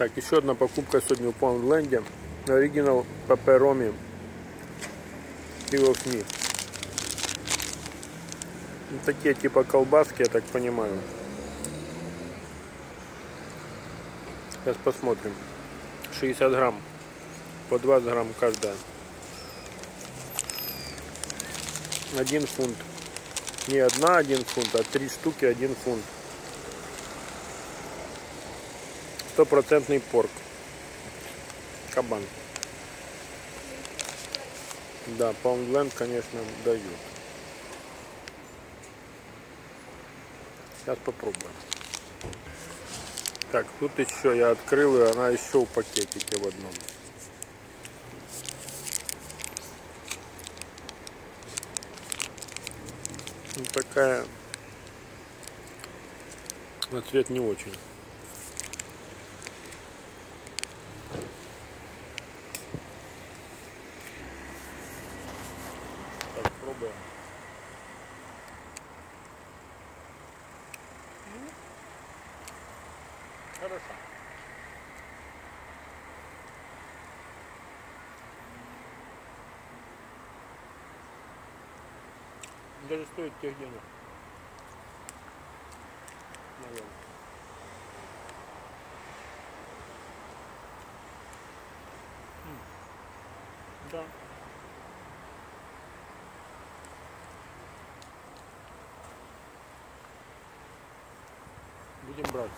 Так, еще одна покупка сегодня в Паундленде. Оригинал Пеппероми Пиво Смит. Ну, такие типа колбаски, я так понимаю. Сейчас посмотрим. 60 грамм. По 20 грамм каждая. Один фунт. Не одна один фунт, а три штуки один фунт. Стопроцентный порк. Кабан. Да, Паундленд, конечно, дают. Сейчас попробуем. Так, тут еще я открыл, и она еще в пакетике в одном. Ну, такая на цвет не очень. Так, пробуем. Хорошо. Даже стоит тех денег. Наверное. М. Да. будем брать.